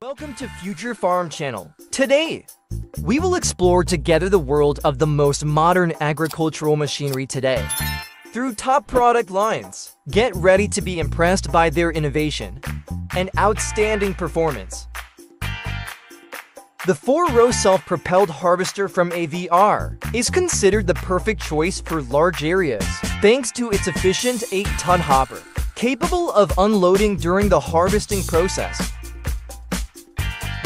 Welcome to Future Farm Channel. Today, we will explore together the world of the most modern agricultural machinery today. Through top product lines, get ready to be impressed by their innovation and outstanding performance. The 4-row self-propelled harvester from AVR is considered the perfect choice for large areas thanks to its efficient 8-ton hopper, capable of unloading during the harvesting process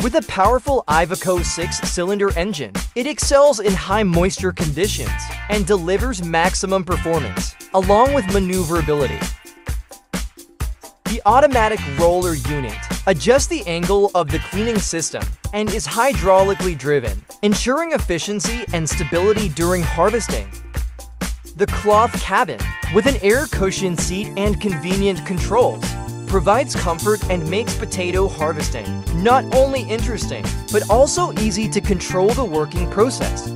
with a powerful Iveco 6-cylinder engine, it excels in high moisture conditions and delivers maximum performance, along with maneuverability. The automatic roller unit adjusts the angle of the cleaning system and is hydraulically driven, ensuring efficiency and stability during harvesting. The cloth cabin, with an air cushion seat and convenient controls, provides comfort and makes potato harvesting not only interesting, but also easy to control the working process.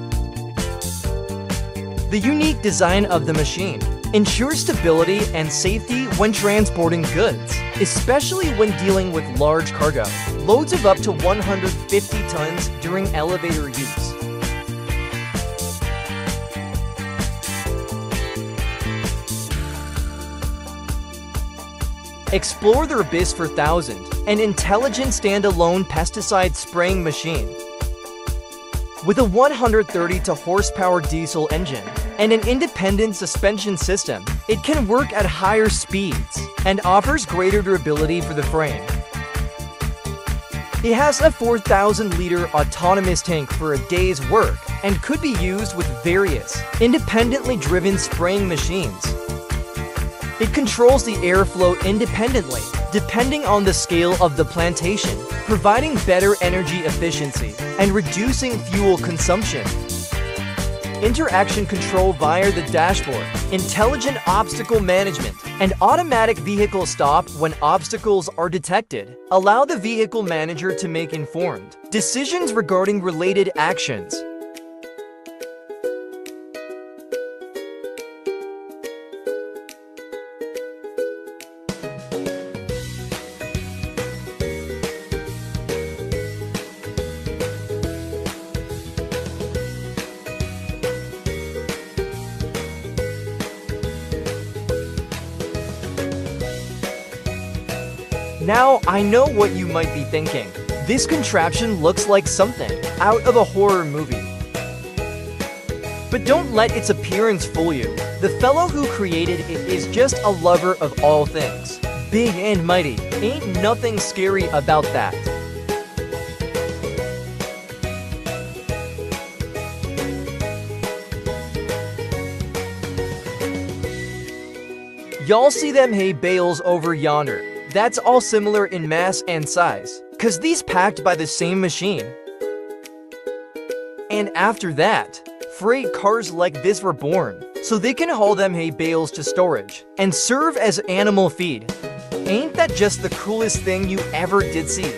The unique design of the machine ensures stability and safety when transporting goods, especially when dealing with large cargo, loads of up to 150 tons during elevator use. Explore the Abyss 4000, an intelligent standalone pesticide spraying machine. With a 130 to horsepower diesel engine and an independent suspension system, it can work at higher speeds and offers greater durability for the frame. It has a 4,000 liter autonomous tank for a day's work and could be used with various independently driven spraying machines it controls the airflow independently, depending on the scale of the plantation, providing better energy efficiency and reducing fuel consumption. Interaction control via the dashboard, intelligent obstacle management, and automatic vehicle stop when obstacles are detected allow the vehicle manager to make informed decisions regarding related actions. I know what you might be thinking. This contraption looks like something out of a horror movie. But don't let its appearance fool you. The fellow who created it is just a lover of all things. Big and mighty. Ain't nothing scary about that. Y'all see them hay bales over yonder. That's all similar in mass and size, cause these packed by the same machine. And after that, freight cars like this were born, so they can haul them hay bales to storage and serve as animal feed. Ain't that just the coolest thing you ever did see?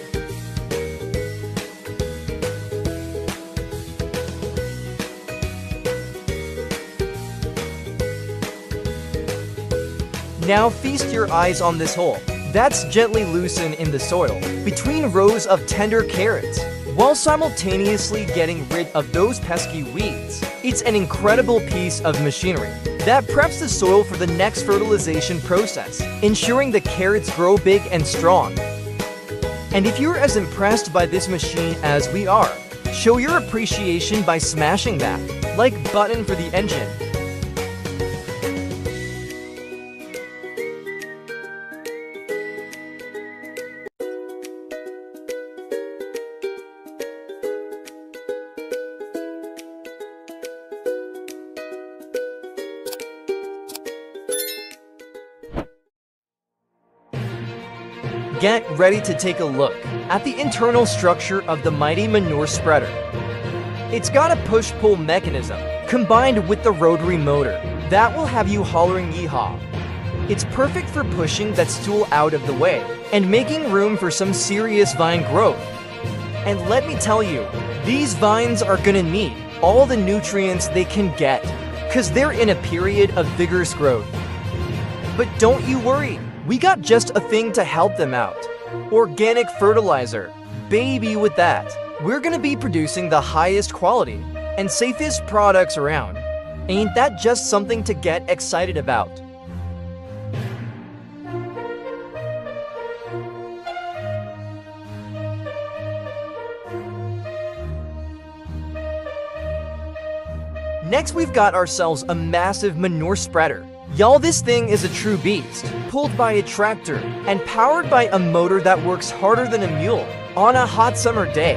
Now feast your eyes on this hole. That's gently loosened in the soil, between rows of tender carrots, while simultaneously getting rid of those pesky weeds. It's an incredible piece of machinery that preps the soil for the next fertilization process, ensuring the carrots grow big and strong. And if you're as impressed by this machine as we are, show your appreciation by smashing that like button for the engine Get ready to take a look at the internal structure of the mighty manure spreader. It's got a push-pull mechanism combined with the rotary motor that will have you hollering yeehaw. It's perfect for pushing that stool out of the way and making room for some serious vine growth. And let me tell you, these vines are gonna need all the nutrients they can get because they're in a period of vigorous growth. But don't you worry, we got just a thing to help them out. Organic fertilizer. baby with that. We're gonna be producing the highest quality and safest products around. Ain't that just something to get excited about? Next, we've got ourselves a massive manure spreader. Y'all, this thing is a true beast, pulled by a tractor and powered by a motor that works harder than a mule on a hot summer day.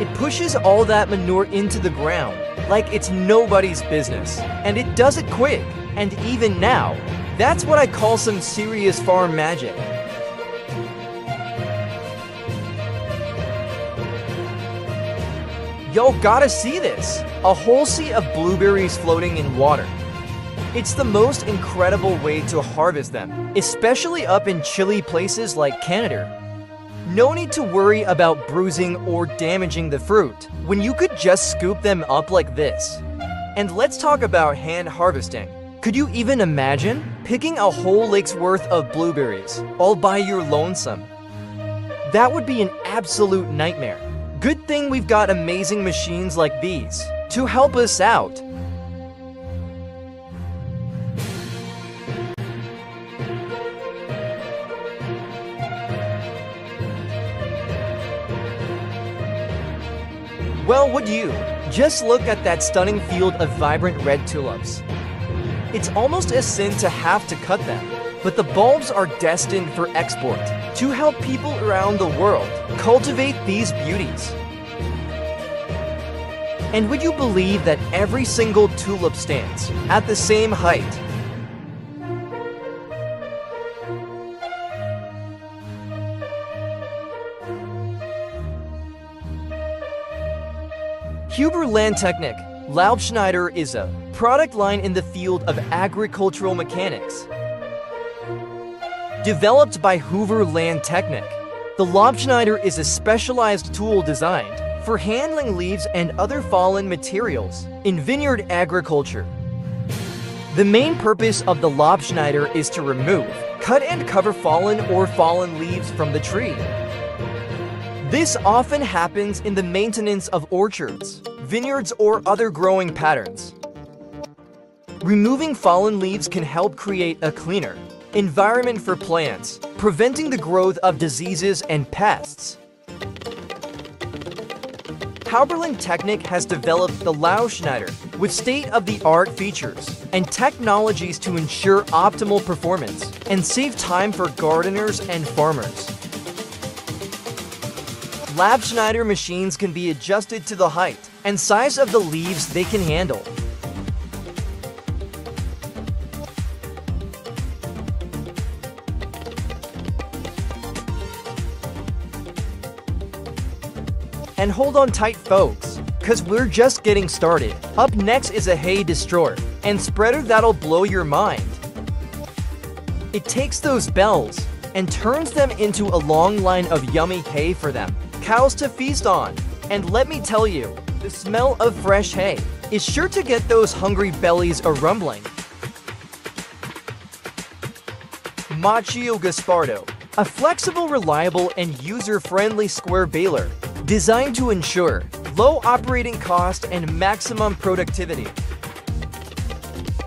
It pushes all that manure into the ground like it's nobody's business, and it does it quick, and even now. That's what I call some serious farm magic. Yo, gotta see this! A whole sea of blueberries floating in water. It's the most incredible way to harvest them, especially up in chilly places like Canada. No need to worry about bruising or damaging the fruit when you could just scoop them up like this. And let's talk about hand harvesting. Could you even imagine picking a whole lake's worth of blueberries all by your lonesome? That would be an absolute nightmare. Good thing we've got amazing machines like these to help us out. Well, would you? Just look at that stunning field of vibrant red tulips. It's almost a sin to have to cut them, but the bulbs are destined for export to help people around the world cultivate these beauties. And would you believe that every single tulip stands at the same height? Huber Landtechnik Laubschneider is a product line in the field of agricultural mechanics. Developed by Huber Landtechnik, the Laubschneider is a specialized tool designed for handling leaves and other fallen materials in vineyard agriculture. The main purpose of the Laubschneider is to remove, cut and cover fallen or fallen leaves from the tree. This often happens in the maintenance of orchards, vineyards, or other growing patterns. Removing fallen leaves can help create a cleaner environment for plants, preventing the growth of diseases and pests. Huber Landtechnik has developed the Laubschneider with state-of-the-art features and technologies to ensure optimal performance and save time for gardeners and farmers. Laubschneider machines can be adjusted to the height and size of the leaves they can handle. And hold on tight folks, cause we're just getting started. Up next is a hay destroyer and spreader that'll blow your mind. It takes those bells and turns them into a long line of yummy hay for them, cows to feast on. And let me tell you, the smell of fresh hay is sure to get those hungry bellies a rumbling. Maschio Gaspardo, a flexible, reliable, and user-friendly square baler designed to ensure low operating cost and maximum productivity.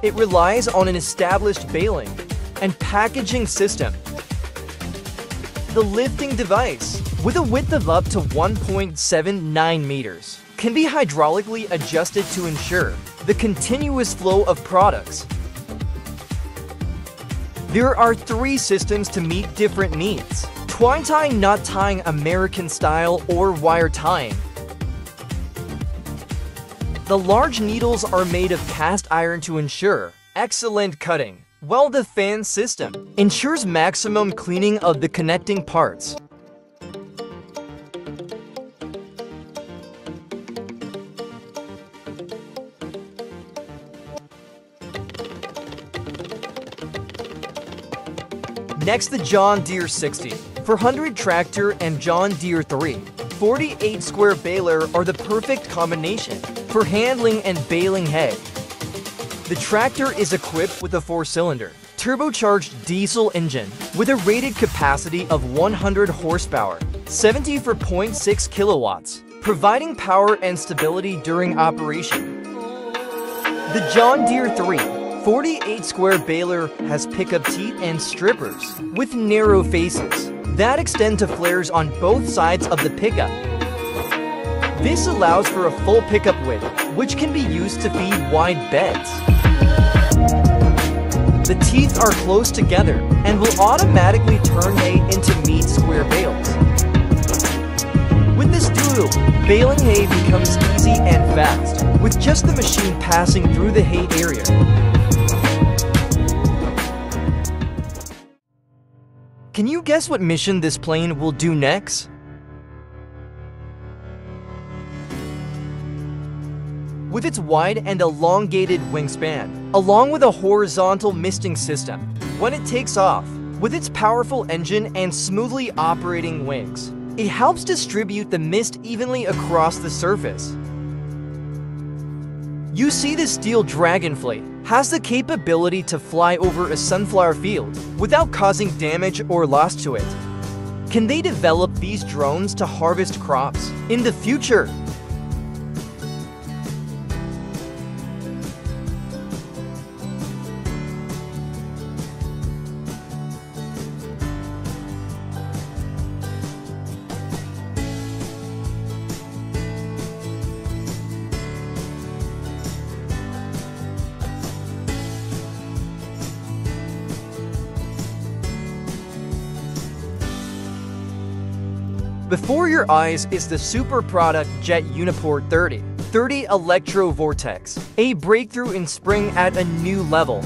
It relies on an established baling and packaging system. The lifting device, with a width of up to 1.79 meters, can be hydraulically adjusted to ensure the continuous flow of products. There are three systems to meet different needs. Twine tying, knot tying American style, or wire tying. The large needles are made of cast iron to ensure excellent cutting, while the fan system ensures maximum cleaning of the connecting parts. Next, the John Deere 60. 400 tractor and John Deere 3. 48 square baler are the perfect combination for handling and baling hay. The tractor is equipped with a four-cylinder, turbocharged diesel engine with a rated capacity of 100 horsepower 70 for 0.6 kilowatts, providing power and stability during operation. The John Deere 3 48 square baler has pickup teeth and strippers with narrow faces that extend to flares on both sides of the pickup. This allows for a full pickup width, which can be used to feed wide beds. The teeth are close together and will automatically turn hay into meat square bales. With this duo, baling hay becomes easy and fast, with just the machine passing through the hay area. Can you guess what mission this plane will do next? With its wide and elongated wingspan, along with a horizontal misting system, when it takes off, with its powerful engine and smoothly operating wings, it helps distribute the mist evenly across the surface. You see the steel dragonfly has the capability to fly over a sunflower field without causing damage or loss to it. Can they develop these drones to harvest crops in the future? Before your eyes is the super product Jet Uniport 30. 30 Electro Vortex, a breakthrough in spring at a new level.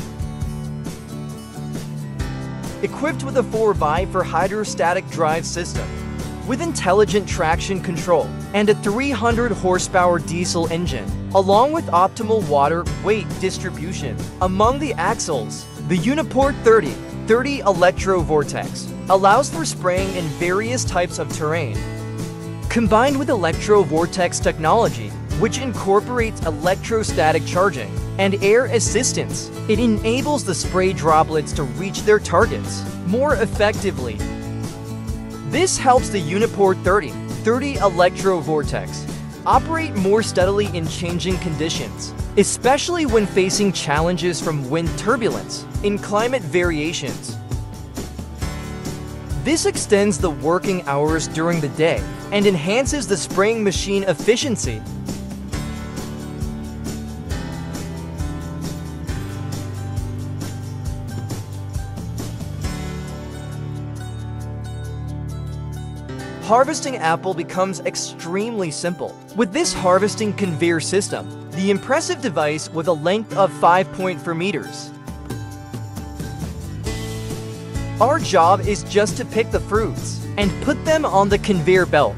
Equipped with a 4x for hydrostatic drive system, with intelligent traction control and a 300 horsepower diesel engine, along with optimal water weight distribution among the axles, the Uniport 30 30 Electro Vortex allows for spraying in various types of terrain. Combined with Electro Vortex technology, which incorporates electrostatic charging and air assistance, it enables the spray droplets to reach their targets more effectively. This helps the Uniport 30 30 Electro Vortex operate more steadily in changing conditions, especially when facing challenges from wind turbulence in climate variations. This extends the working hours during the day and enhances the spraying machine efficiency. Harvesting apple becomes extremely simple. With this harvesting conveyor system, the impressive device with a length of 5.4 meters our job is just to pick the fruits and put them on the conveyor belt.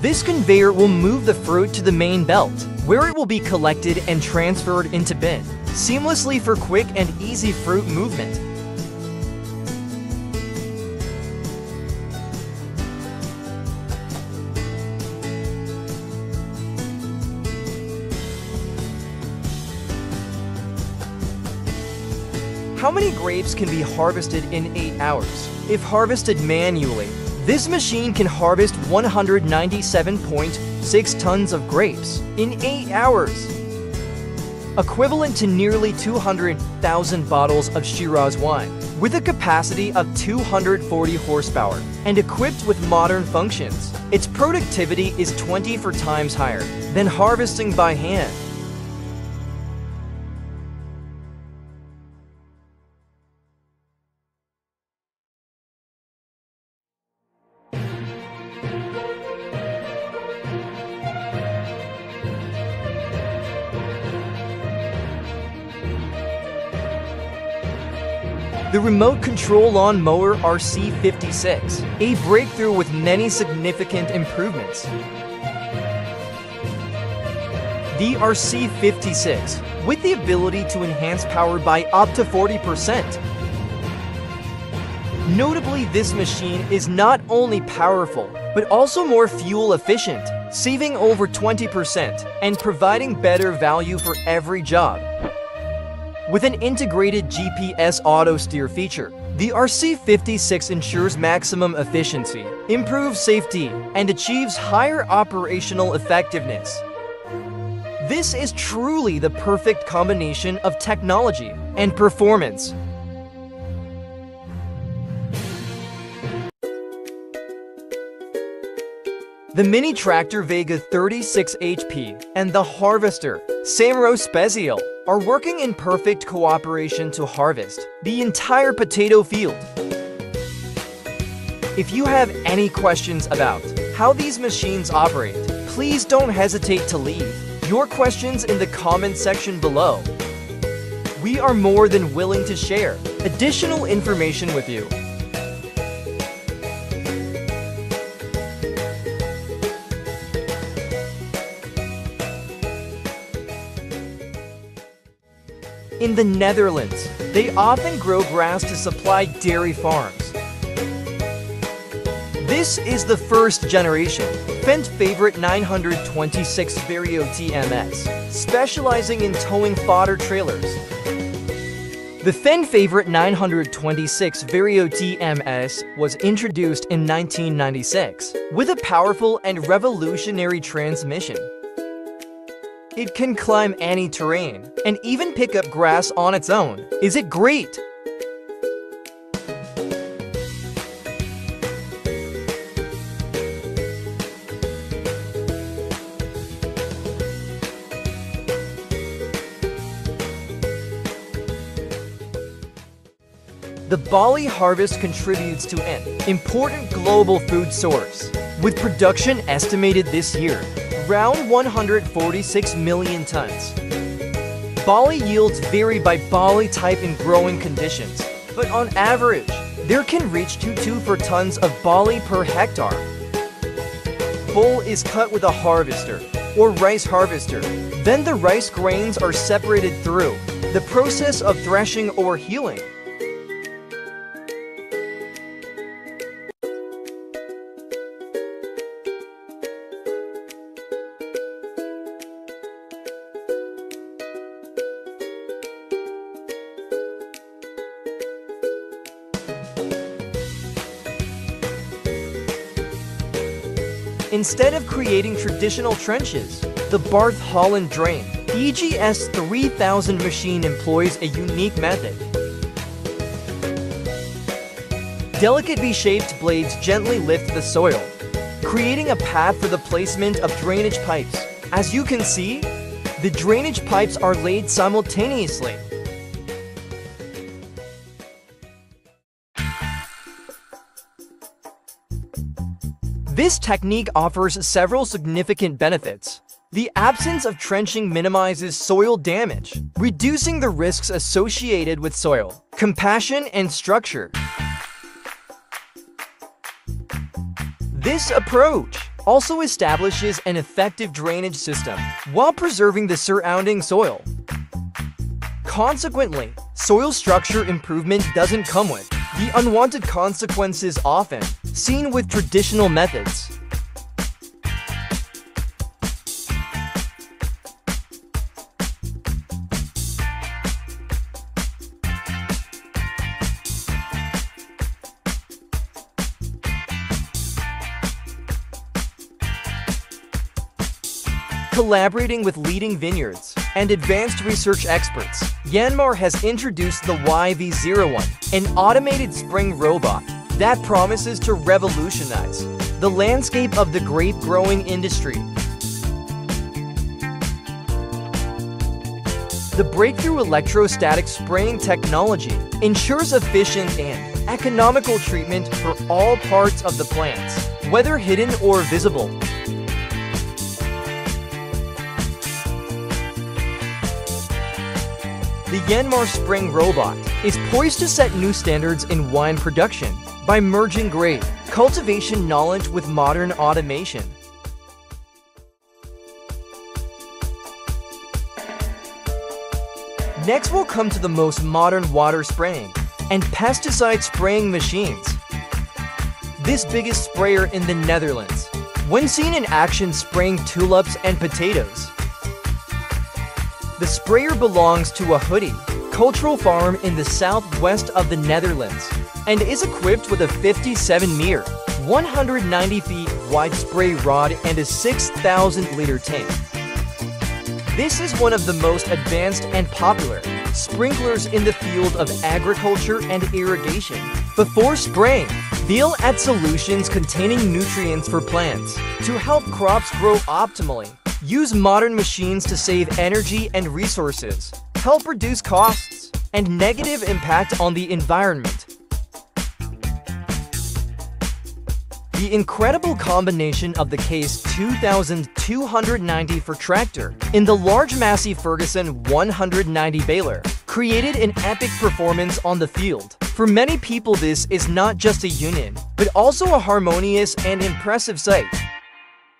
This conveyor will move the fruit to the main belt, where it will be collected and transferred into bin, seamlessly for quick and easy fruit movement. How many grapes can be harvested in 8 hours? If harvested manually, this machine can harvest 197.6 tons of grapes in 8 hours, equivalent to nearly 200,000 bottles of Shiraz wine, with a capacity of 240 horsepower and equipped with modern functions. Its productivity is 24 times higher than harvesting by hand. Remote Control Lawn Mower RC56, a breakthrough with many significant improvements. The RC56, with the ability to enhance power by up to 40%. Notably, this machine is not only powerful, but also more fuel efficient, saving over 20% and providing better value for every job. With an integrated GPS auto steer feature. The RC56 ensures maximum efficiency, improves safety, and achieves higher operational effectiveness. This is truly the perfect combination of technology and performance. The Mini Tractor Vega 36 HP and the Harvester Samro Special are working in perfect cooperation to harvest the entire potato field. If you have any questions about how these machines operate, please don't hesitate to leave your questions in the comment section below. We are more than willing to share additional information with you. In the Netherlands, they often grow grass to supply dairy farms. This is the first generation Fendt Favorite 926 Vario TMS, specializing in towing fodder trailers. The Fendt Favorite 926 Vario TMS was introduced in 1996 with a powerful and revolutionary transmission it can climb any terrain and even pick up grass on its own. Is it great? The barley harvest contributes to an important global food source, with production estimated this year around 146 million tons. Barley yields vary by barley type and growing conditions, but on average, there can reach 2 for tons of barley per hectare. Bull is cut with a harvester, or rice harvester. Then the rice grains are separated through the process of threshing or healing. Instead of creating traditional trenches, the Barth Holland Drain BGS 3000 machine employs a unique method. Delicate V-shaped blades gently lift the soil, creating a path for the placement of drainage pipes. As you can see, the drainage pipes are laid simultaneously, This technique offers several significant benefits. The absence of trenching minimizes soil damage, reducing the risks associated with soil, compaction, and structure. This approach also establishes an effective drainage system while preserving the surrounding soil. Consequently, soil structure improvement doesn't come with the unwanted consequences often seen with traditional methods. Collaborating with leading vineyards and advanced research experts, Yanmar has introduced the YV01, an automated spring robot that promises to revolutionize the landscape of the grape growing industry. The breakthrough electrostatic spraying technology ensures efficient and economical treatment for all parts of the plants, whether hidden or visible. The Yanmar Spring Robot is poised to set new standards in wine production by merging great cultivation knowledge with modern automation. Next we'll come to the most modern water spraying and pesticide spraying machines. This biggest sprayer in the Netherlands, when seen in action spraying tulips and potatoes, the sprayer belongs to a hoodie cultural farm in the southwest of the Netherlands and is equipped with a 57 meter, 190 feet wide spray rod and a 6,000 liter tank. This is one of the most advanced and popular sprinklers in the field of agriculture and irrigation. Before spraying, Veal at solutions containing nutrients for plants to help crops grow optimally. Use modern machines to save energy and resources, help reduce costs, and negative impact on the environment. The incredible combination of the case 2290 for tractor in the large Massey Ferguson 190 baler created an epic performance on the field. For many people this is not just a union, but also a harmonious and impressive sight.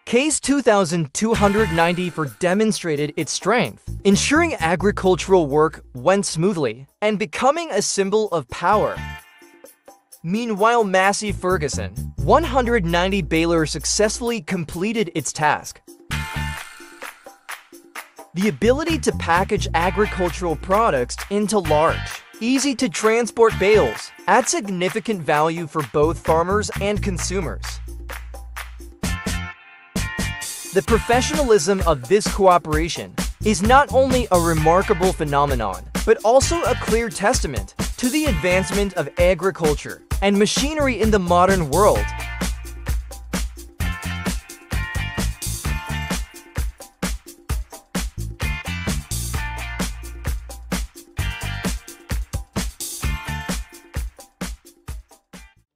Case 2290 for demonstrated its strength, ensuring agricultural work went smoothly and becoming a symbol of power. Meanwhile, Massey Ferguson, 190 baler successfully completed its task. The ability to package agricultural products into large, easy to transport bales adds significant value for both farmers and consumers. The professionalism of this cooperation is not only a remarkable phenomenon, but also a clear testament to the advancement of agriculture and machinery in the modern world.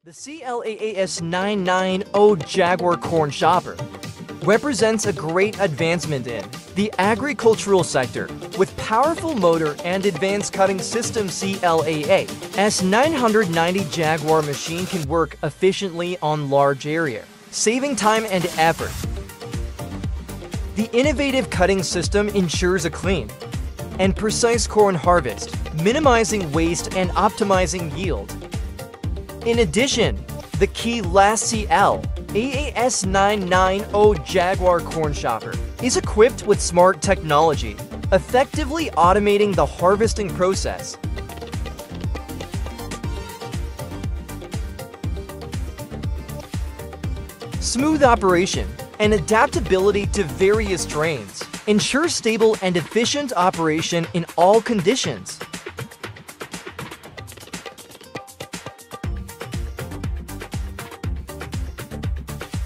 The CLAAS 990 Jaguar Corn Chopper represents a great advancement in the agricultural sector with powerful motor and advanced cutting system CLAA. S990 Jaguar machine can work efficiently on large area, saving time and effort. The innovative cutting system ensures a clean and precise corn harvest, minimizing waste and optimizing yield. In addition, the key Last CL AAS990 Jaguar Corn Chopper is equipped with smart technology, effectively automating the harvesting process. Smooth operation and adaptability to various terrains ensure stable and efficient operation in all conditions.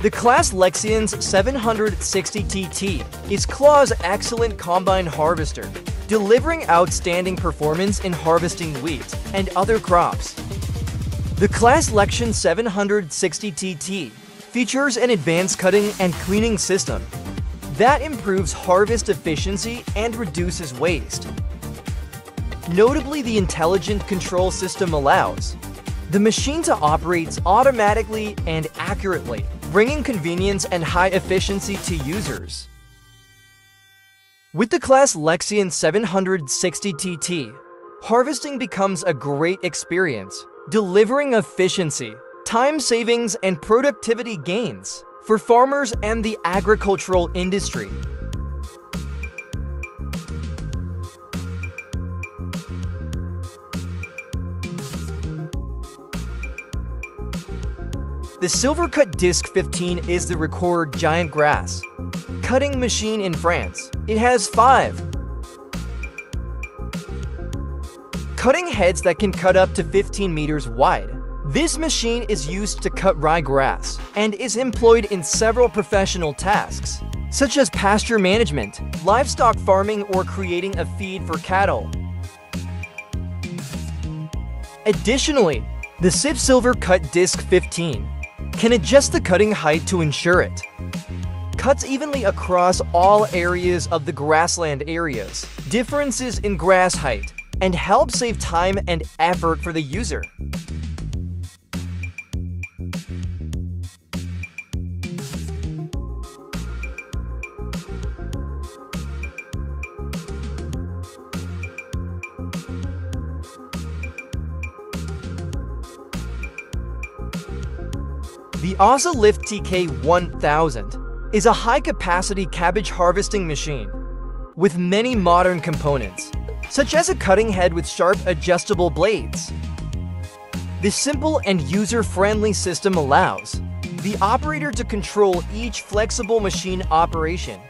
The Claas Lexions 760TT is Claas' excellent combine harvester, delivering outstanding performance in harvesting wheat and other crops. The Claas Lexion 760TT features an advanced cutting and cleaning system that improves harvest efficiency and reduces waste. Notably, the intelligent control system allows the machine to operate automatically and accurately, bringing convenience and high efficiency to users. With the Claas Lexion 760TT, harvesting becomes a great experience, delivering efficiency, time savings, and productivity gains for farmers and the agricultural industry. The Silvercut Disc 15 is the Record Giant Grass cutting machine in France. It has five cutting heads that can cut up to 15 meters wide. This machine is used to cut ryegrass and is employed in several professional tasks, such as pasture management, livestock farming, or creating a feed for cattle. Additionally, the SIP Silver Cut Disc 15 can adjust the cutting height to ensure it cuts evenly across all areas of the grassland areas, differences in grass height, and help save time and effort for the user. The Lift TK1000 is a high-capacity cabbage harvesting machine with many modern components, such as a cutting head with sharp adjustable blades. This simple and user-friendly system allows the operator to control each flexible machine operation.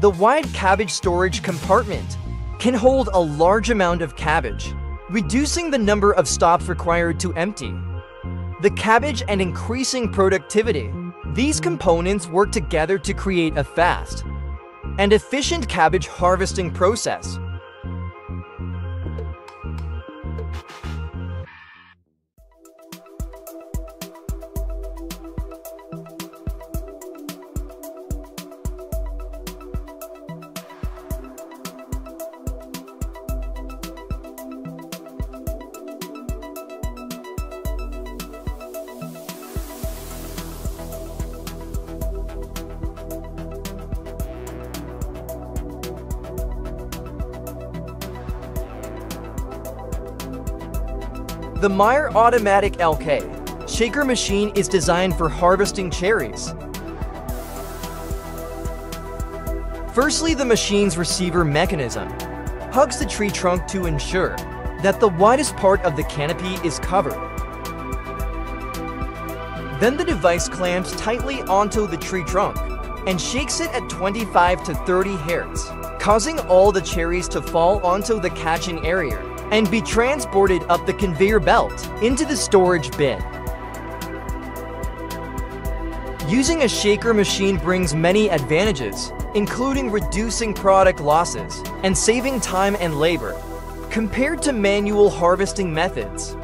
The wide cabbage storage compartment can hold a large amount of cabbage, reducing the number of stops required to empty. The cabbage and increasing productivity. These components work together to create a fast and efficient cabbage harvesting process. Meyer Automatic LK shaker machine is designed for harvesting cherries. Firstly, the machine's receiver mechanism hugs the tree trunk to ensure that the widest part of the canopy is covered. Then the device clamps tightly onto the tree trunk and shakes it at 25 to 30 hertz, causing all the cherries to fall onto the catching area and be transported up the conveyor belt into the storage bin. Using a shaker machine brings many advantages, including reducing product losses and saving time and labor, compared to manual harvesting methods.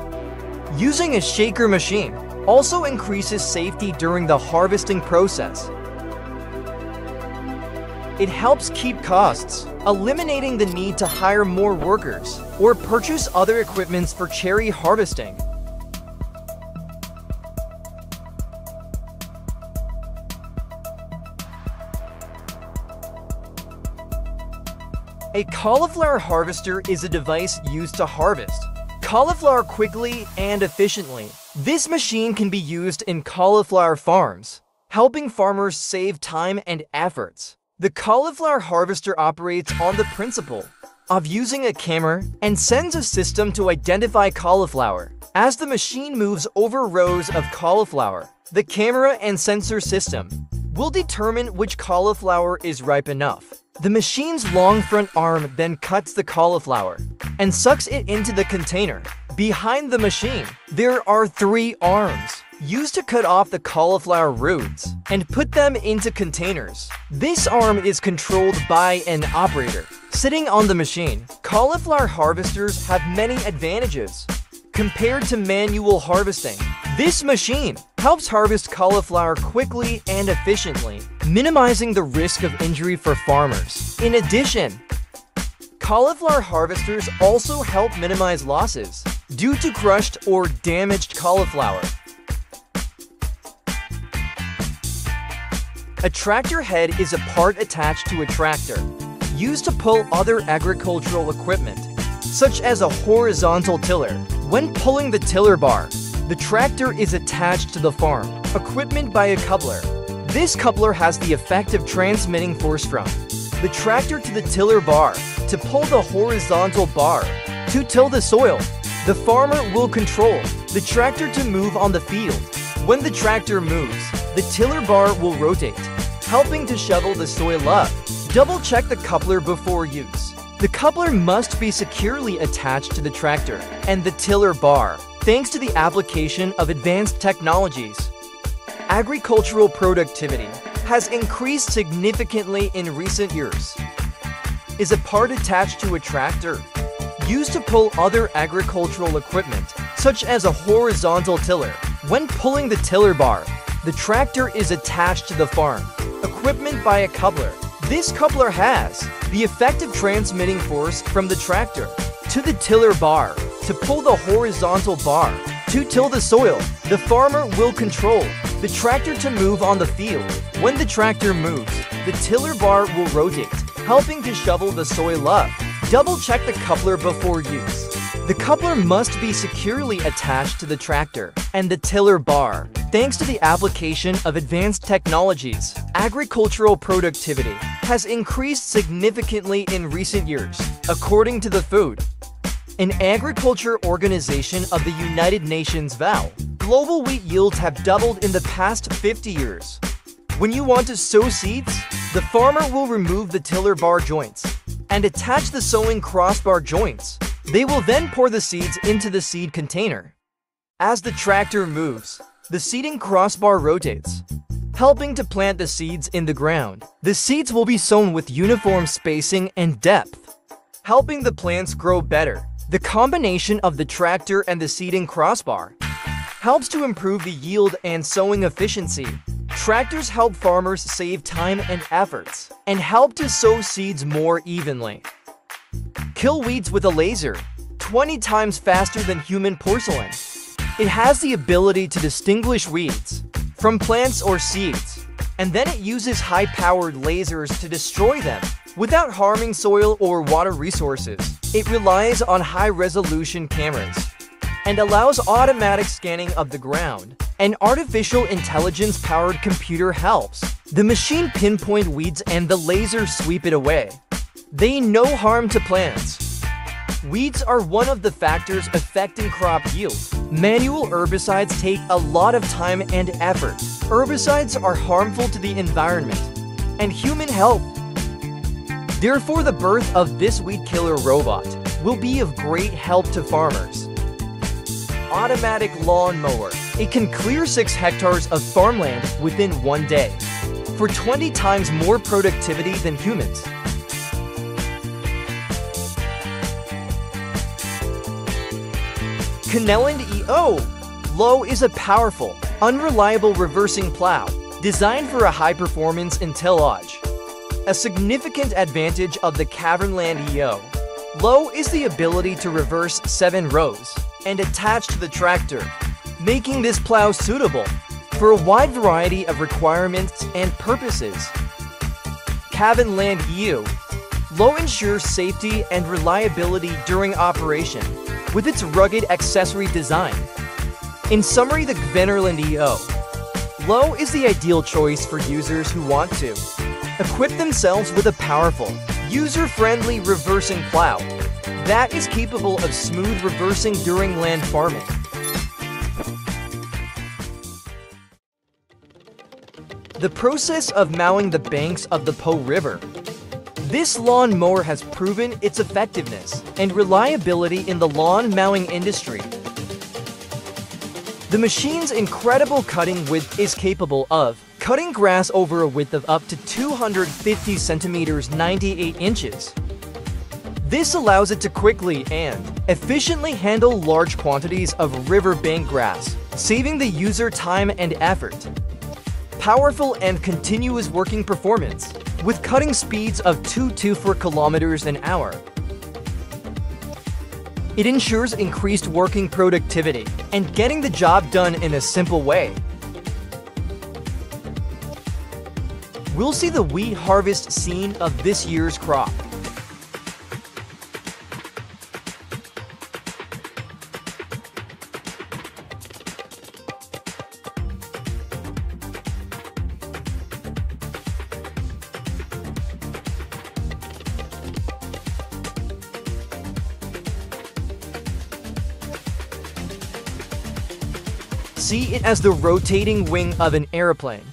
Using a shaker machine also increases safety during the harvesting process. It helps keep costs, eliminating the need to hire more workers or purchase other equipments for cherry harvesting. A cauliflower harvester is a device used to harvest cauliflower quickly and efficiently. This machine can be used in cauliflower farms, helping farmers save time and efforts. The cauliflower harvester operates on the principle of using a camera and sensor system to identify cauliflower. As the machine moves over rows of cauliflower, the camera and sensor system will determine which cauliflower is ripe enough. The machine's long front arm then cuts the cauliflower and sucks it into the container. Behind the machine, there are three arms used to cut off the cauliflower roots and put them into containers. This arm is controlled by an operator sitting on the machine. Cauliflower harvesters have many advantages compared to manual harvesting. This machine helps harvest cauliflower quickly and efficiently, minimizing the risk of injury for farmers. In addition, cauliflower harvesters also help minimize losses due to crushed or damaged cauliflower. A tractor head is a part attached to a tractor, used to pull other agricultural equipment, such as a horizontal tiller. When pulling the tiller bar, the tractor is attached to the farm, equipment by a coupler. This coupler has the effect of transmitting force from the tractor to the tiller bar to pull the horizontal bar to till the soil. The farmer will control the tractor to move on the field. When the tractor moves, the tiller bar will rotate, helping to shovel the soil up. Double check the coupler before use. The coupler must be securely attached to the tractor and the tiller bar, thanks to the application of advanced technologies. Agricultural productivity has increased significantly in recent years. Is a part attached to a tractor used to pull other agricultural equipment, such as a horizontal tiller. When pulling the tiller bar, the tractor is attached to the farm, equipment by a coupler. This coupler has the effect of transmitting force from the tractor to the tiller bar to pull the horizontal bar to till the soil. The farmer will control the tractor to move on the field. When the tractor moves, the tiller bar will rotate, helping to shovel the soil up. Double check the coupler before use. The coupler must be securely attached to the tractor and the tiller bar. Thanks to the application of advanced technologies, agricultural productivity has increased significantly in recent years, according to the Food an agriculture organization of the United Nations FAO. Global wheat yields have doubled in the past 50 years. When you want to sow seeds, the farmer will remove the tiller bar joints and attach the sowing crossbar joints. They will then pour the seeds into the seed container. As the tractor moves, the seeding crossbar rotates, helping to plant the seeds in the ground. The seeds will be sown with uniform spacing and depth, helping the plants grow better. The combination of the tractor and the seeding crossbar helps to improve the yield and sowing efficiency. Tractors help farmers save time and efforts and help to sow seeds more evenly. Kill weeds with a laser, 20 times faster than human porcelain. It has the ability to distinguish weeds from plants or seeds, and then it uses high-powered lasers to destroy them without harming soil or water resources. It relies on high-resolution cameras and allows automatic scanning of the ground. An artificial intelligence-powered computer helps. The machine pinpoint weeds and the laser sweep it away. They no harm to plants. Weeds are one of the factors affecting crop yield. Manual herbicides take a lot of time and effort. Herbicides are harmful to the environment and human health. Therefore, the birth of this weed killer robot will be of great help to farmers. Automatic lawn mower. It can clear 6 hectares of farmland within one day for 20 times more productivity than humans. Kverneland EO Low is a powerful, unreliable reversing plow designed for a high performance in tillage. A significant advantage of the Kverneland EO Low is the ability to reverse 7 rows and attached to the tractor, making this plow suitable for a wide variety of requirements and purposes. Kverneland EO Low ensures safety and reliability during operation with its rugged accessory design. In summary, the Kverneland EO Low is the ideal choice for users who want to Equip themselves with a powerful, user-friendly reversing plow that is capable of smooth reversing during land farming. The process of mowing the banks of the Po River. This lawn mower has proven its effectiveness and reliability in the lawn mowing industry. The machine's incredible cutting width is capable of cutting grass over a width of up to 250 centimeters 98 inches. This allows it to quickly and efficiently handle large quantities of riverbank grass, saving the user time and effort. Powerful and continuous working performance, with cutting speeds of 224 kilometers an hour. It ensures increased working productivity and getting the job done in a simple way. we'll see the wheat harvest scene of this year's crop. As the rotating wing of an airplane.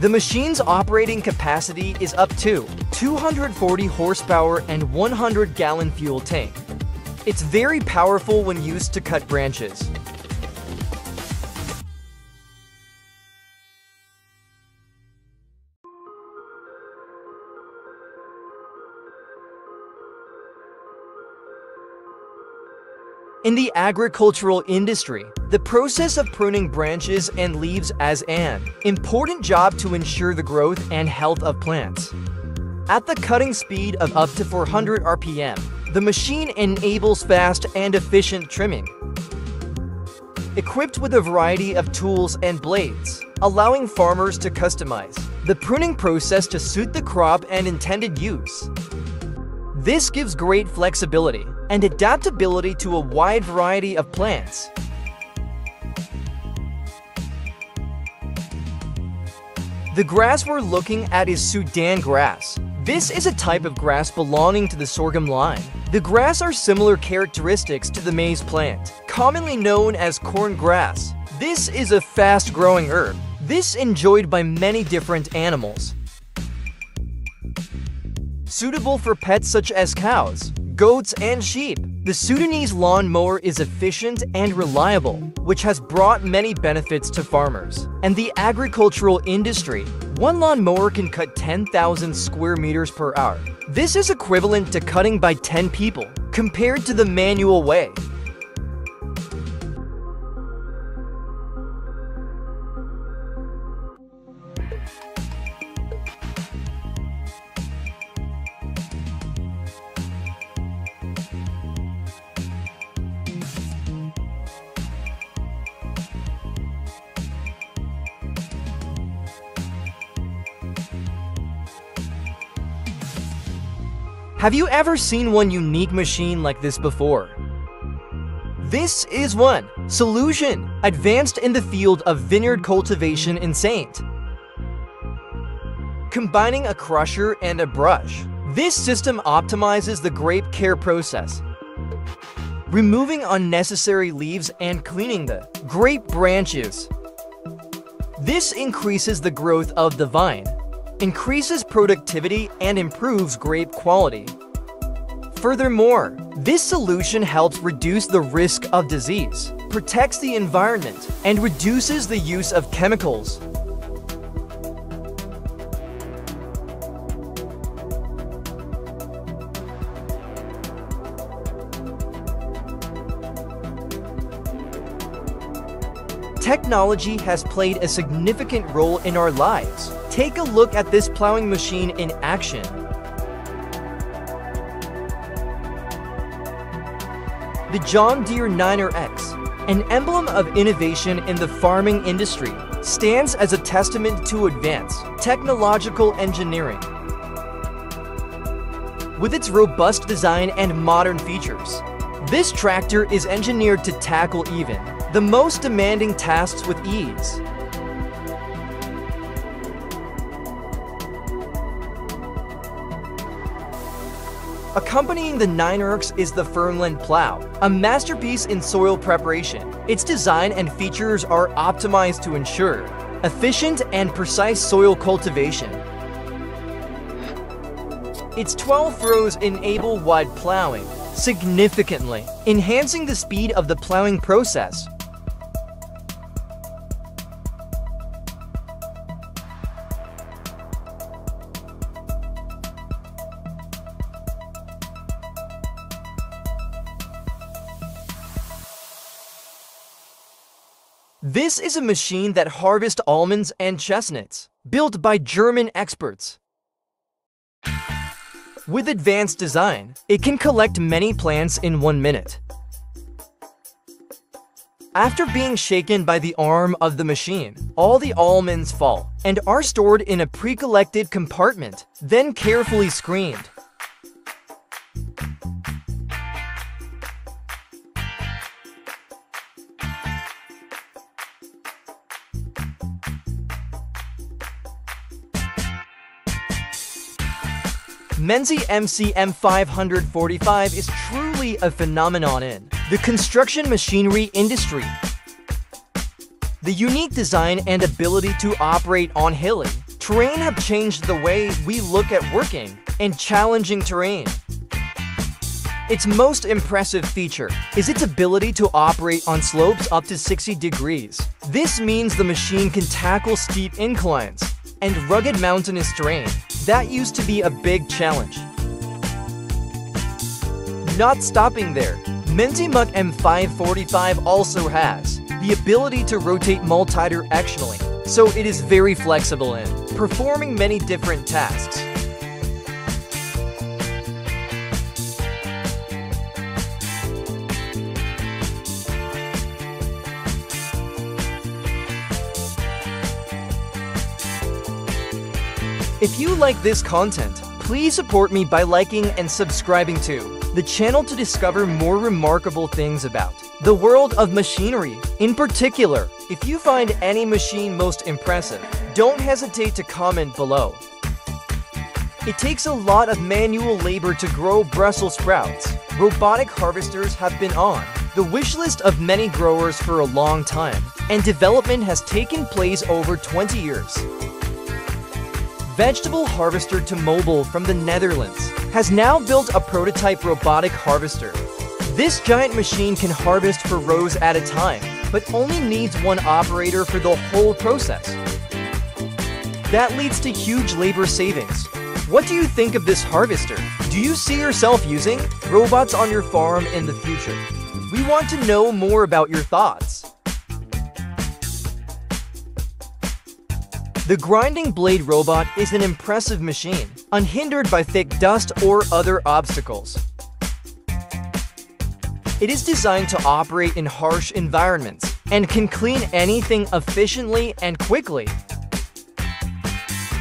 The machine's operating capacity is up to 240 horsepower and 100 gallon fuel tank. It's very powerful when used to cut branches. In the agricultural industry, the process of pruning branches and leaves as an important job to ensure the growth and health of plants. At the cutting speed of up to 400 RPM, the machine enables fast and efficient trimming. Equipped with a variety of tools and blades, allowing farmers to customize the pruning process to suit the crop and intended use. This gives great flexibility and adaptability to a wide variety of plants. The grass we're looking at is Sudan grass. This is a type of grass belonging to the sorghum line. The grass are similar characteristics to the maize plant, commonly known as corn grass. This is a fast-growing herb. This enjoyed by many different animals. Suitable for pets such as cows, goats, and sheep. The Sudanese lawn mower is efficient and reliable, which has brought many benefits to farmers. And the agricultural industry, one lawn mower can cut 10,000 square meters per hour. This is equivalent to cutting by 10 people, compared to the manual way. Have you ever seen one unique machine like this before? This is one, Solution, advanced in the field of vineyard cultivation in Saint. Combining a crusher and a brush, this system optimizes the grape care process, removing unnecessary leaves and cleaning the grape branches. This increases the growth of the vine, increases productivity and improves grape quality. Furthermore, this solution helps reduce the risk of disease, protects the environment, and reduces the use of chemicals. Technology has played a significant role in our lives. Take a look at this plowing machine in action. The John Deere 9RX, an emblem of innovation in the farming industry, stands as a testament to advanced technological engineering. With its robust design and modern features, this tractor is engineered to tackle even the most demanding tasks with ease. Accompanying the 9RX is the Fernland Plow, a masterpiece in soil preparation. Its design and features are optimized to ensure efficient and precise soil cultivation. Its 12 rows enable wide plowing, significantly enhancing the speed of the plowing process. This is a machine that harvests almonds and chestnuts, built by German experts. With advanced design, it can collect many plants in one minute. After being shaken by the arm of the machine, all the almonds fall and are stored in a pre-collected compartment, then carefully screened. Menzi MCM 545 is truly a phenomenon in the construction machinery industry. The unique design and ability to operate on hilly terrain have changed the way we look at working in challenging terrain. Its most impressive feature is its ability to operate on slopes up to 60 degrees. This means the machine can tackle steep inclines and rugged mountainous terrain that used to be a big challenge. Not stopping there, Menzi Muck M545 also has the ability to rotate multidirectionally, so it is very flexible in performing many different tasks. If you like this content, please support me by liking and subscribing to the channel to discover more remarkable things about the world of machinery. In particular, if you find any machine most impressive, don't hesitate to comment below. It takes a lot of manual labor to grow Brussels sprouts. Robotic harvesters have been on the wish list of many growers for a long time, and development has taken place over 20 years. Vegetable Harvester to Mobile from the Netherlands has now built a prototype robotic harvester. This giant machine can harvest for rows at a time, but only needs one operator for the whole process. That leads to huge labor savings. What do you think of this harvester? Do you see yourself using robots on your farm in the future? We want to know more about your thoughts. The grinding blade robot is an impressive machine, unhindered by thick dust or other obstacles. It is designed to operate in harsh environments and can clean anything efficiently and quickly.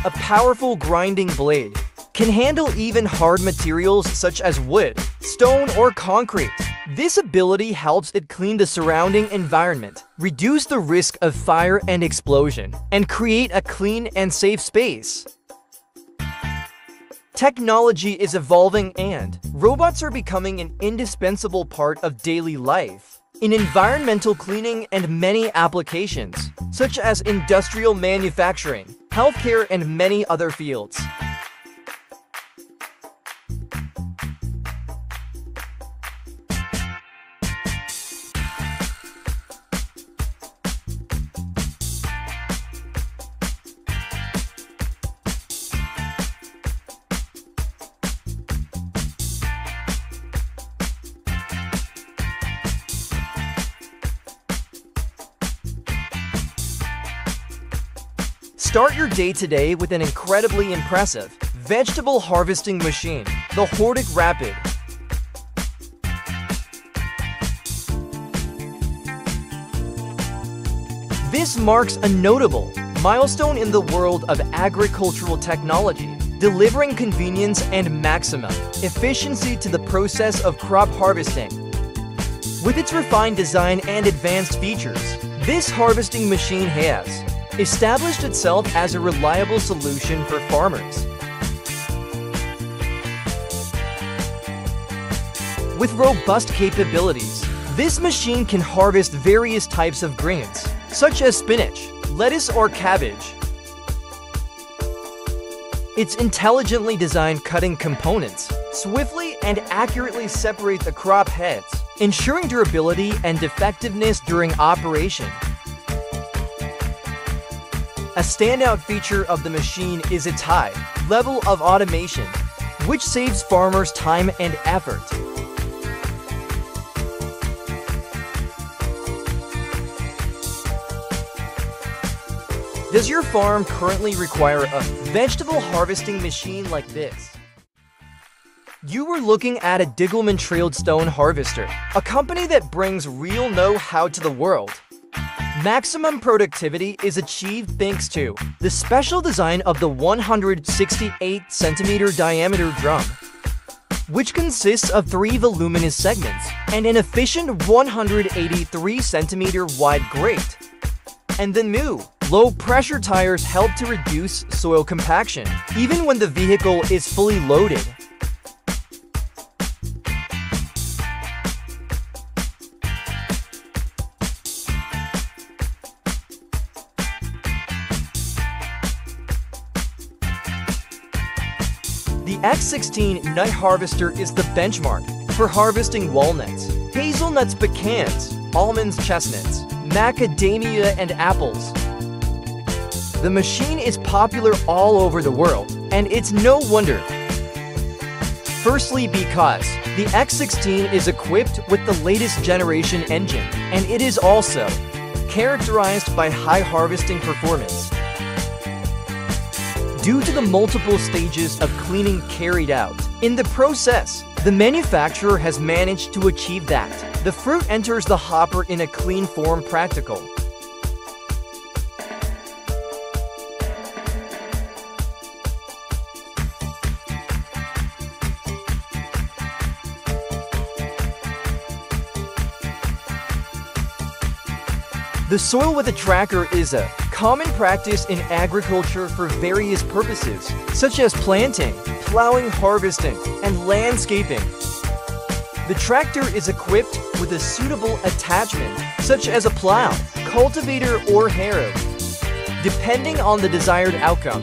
A powerful grinding blade can handle even hard materials such as wood, stone, or concrete. This ability helps it clean the surrounding environment, reduce the risk of fire and explosion, and create a clean and safe space. Technology is evolving and robots are becoming an indispensable part of daily life in environmental cleaning and many applications, such as industrial manufacturing, healthcare, and many other fields. Day today with an incredibly impressive vegetable harvesting machine, the Hortic Rapid. This marks a notable milestone in the world of agricultural technology, delivering convenience and maximum efficiency to the process of crop harvesting. With its refined design and advanced features, this harvesting machine has established itself as a reliable solution for farmers. With robust capabilities, this machine can harvest various types of grains, such as spinach, lettuce, or cabbage. Its intelligently designed cutting components swiftly and accurately separate the crop heads, ensuring durability and effectiveness during operation. A standout feature of the machine is its high level of automation, which saves farmers time and effort. Does your farm currently require a vegetable harvesting machine like this? You were looking at a Diegelmann Trailed Stone Harvester, a company that brings real know-how to the world. Maximum productivity is achieved thanks to the special design of the 168 centimeter diameter drum, which consists of three voluminous segments and an efficient 183 centimeter wide grate. And the new low pressure tires help to reduce soil compaction, even when the vehicle is fully loaded. X16 Night Harvester is the benchmark for harvesting walnuts, hazelnuts, pecans, almonds, chestnuts, macadamia, and apples. The machine is popular all over the world, and it's no wonder. Firstly, because the X16 is equipped with the latest generation engine, and it is also characterized by high harvesting performance due to the multiple stages of cleaning carried out. In the process, the manufacturer has managed to achieve that. The fruit enters the hopper in a clean form practical. The soil with a tracker is a common practice in agriculture for various purposes, such as planting, plowing, harvesting, and landscaping. The tractor is equipped with a suitable attachment, such as a plow, cultivator, or harrow, depending on the desired outcome.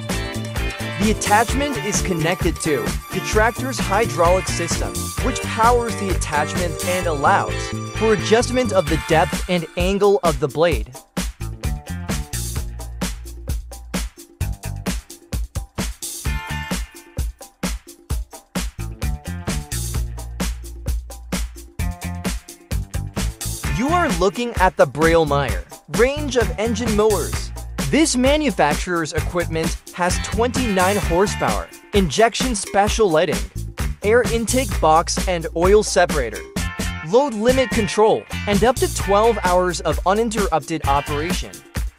The attachment is connected to the tractor's hydraulic system, which powers the attachment and allows for adjustment of the depth and angle of the blade. Looking at the Brielmaier range of engine mowers. This manufacturer's equipment has 29 horsepower, injection special lighting, air intake box and oil separator, load limit control, and up to 12 hours of uninterrupted operation.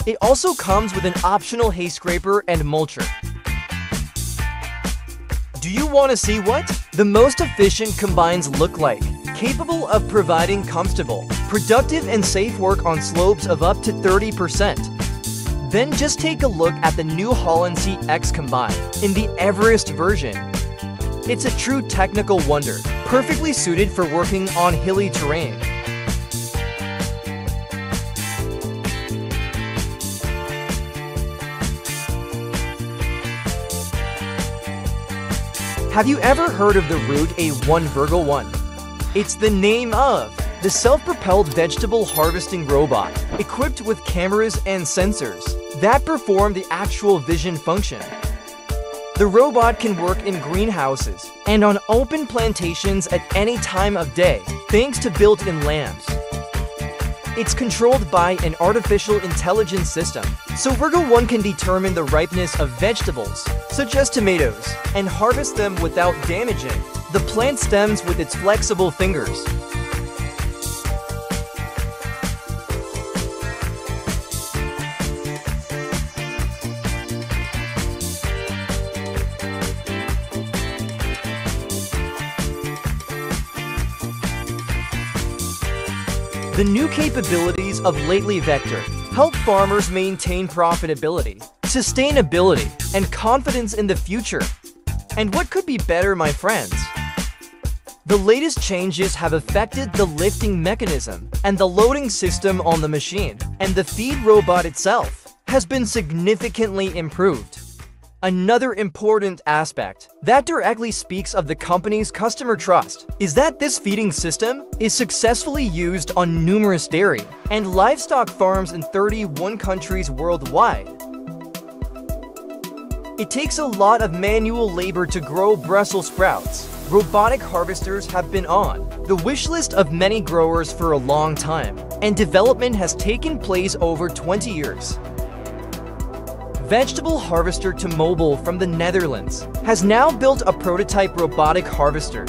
It also comes with an optional hay scraper and mulcher. Do you want to see what the most efficient combines look like? Capable of providing comfortable, productive, and safe work on slopes of up to 30%. Then just take a look at the New Holland CX Combine in the Everest version. It's a true technical wonder, perfectly suited for working on hilly terrain. Have you ever heard of the Root AI Virgo 1? It's the name of the self-propelled vegetable harvesting robot, equipped with cameras and sensors that perform the actual vision function. The robot can work in greenhouses and on open plantations at any time of day, thanks to built-in lamps. It's controlled by an artificial intelligence system, so Virgo 1 can determine the ripeness of vegetables, such as tomatoes, and harvest them without damaging the plant stems with its flexible fingers. The new capabilities of Lely Vector help farmers maintain profitability, sustainability, and confidence in the future. And what could be better, my friends? The latest changes have affected the lifting mechanism and the loading system on the machine, and the feed robot itself has been significantly improved. Another important aspect that directly speaks of the company's customer trust is that this feeding system is successfully used on numerous dairy and livestock farms in 31 countries worldwide. It takes a lot of manual labor to grow Brussels sprouts. Robotic harvesters have been on the wish list of many growers for a long time, and development has taken place over 20 years. Vegetable Harvester to Mobile from the Netherlands has now built a prototype robotic harvester.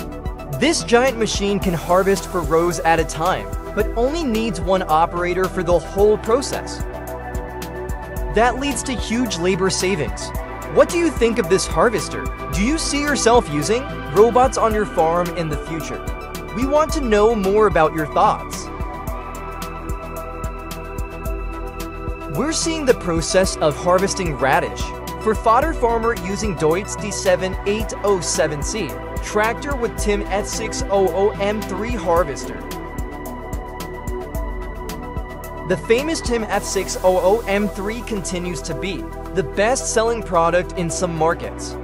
This giant machine can harvest for rows at a time, but only needs one operator for the whole process. That leads to huge labor savings. What do you think of this harvester? Do you see yourself using robots on your farm in the future? We want to know more about your thoughts. We're seeing the process of harvesting radish. For fodder farmer using Deutz D7807C, tractor with Tim F600M3 harvester. The famous Tim F600M3 continues to be the best-selling product in some markets.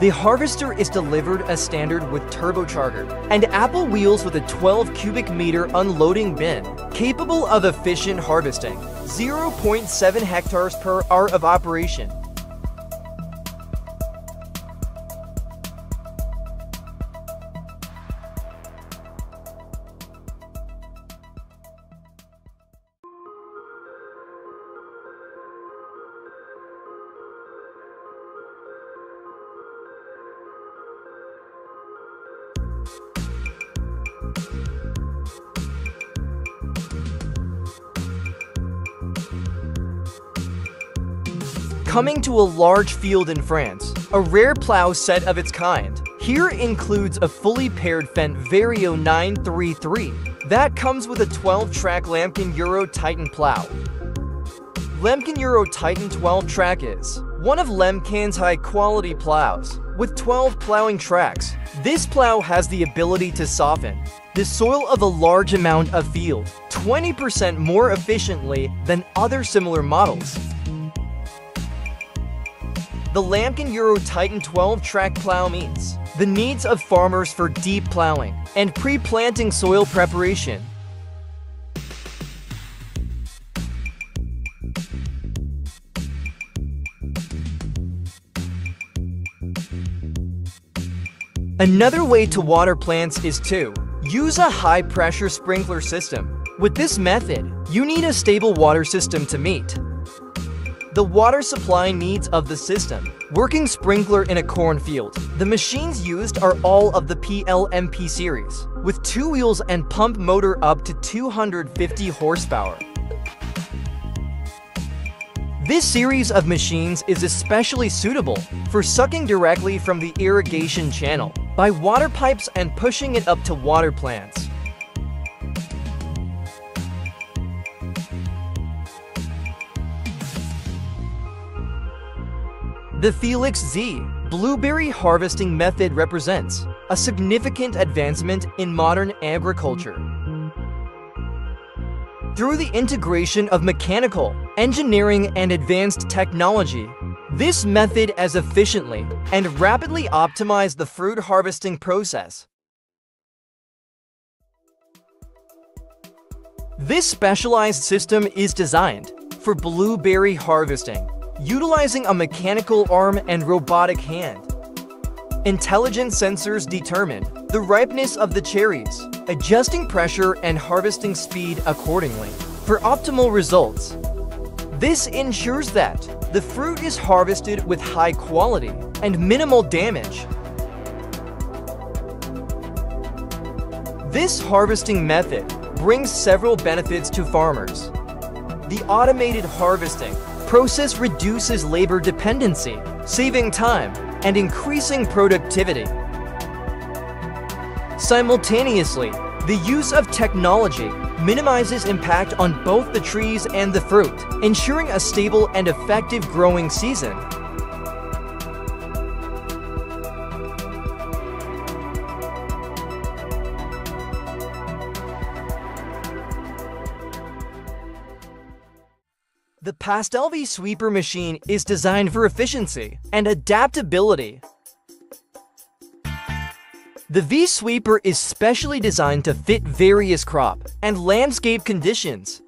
The harvester is delivered as standard with turbocharger and Apple wheels with a 12 cubic meter unloading bin, capable of efficient harvesting, 0.7 hectares per hour of operation, Coming to a large field in France, a rare plow set of its kind. Here includes a fully paired Fendt Vario 933, That comes with a 12-track Lemken Euro Titan plow. Lemken Euro Titan 12 track is one of Lemken's high-quality plows. With 12 plowing tracks, this plow has the ability to soften the soil of a large amount of field 20% more efficiently than other similar models. The Lemken Euro Titan 12 track plow meets the needs of farmers for deep plowing and pre-planting soil preparation. Another way to water plants is to use a high-pressure sprinkler system. With this method, you need a stable water system to meet the water supply needs of the system. Working sprinkler in a cornfield. The machines used are all of the PLMP series, with two wheels and pump motor up to 250 horsepower. This series of machines is especially suitable for sucking directly from the irrigation channel by water pipes and pushing it up to water plants. The Felix Z blueberry harvesting method represents a significant advancement in modern agriculture. Through the integration of mechanical, engineering, and advanced technology, this method has efficiently and rapidly optimized the fruit harvesting process. This specialized system is designed for blueberry harvesting utilizing a mechanical arm and robotic hand. Intelligent sensors determine the ripeness of the cherries, adjusting pressure and harvesting speed accordingly for optimal results. This ensures that the fruit is harvested with high quality and minimal damage. This harvesting method brings several benefits to farmers. The automated harvesting process reduces labor dependency, saving time and increasing productivity. Simultaneously, the use of technology minimizes impact on both the trees and the fruit, ensuring a stable and effective growing season. The Pastel-V sweeper machine is designed for efficiency and adaptability. The V-Sweeper is specially designed to fit various crop and landscape conditions.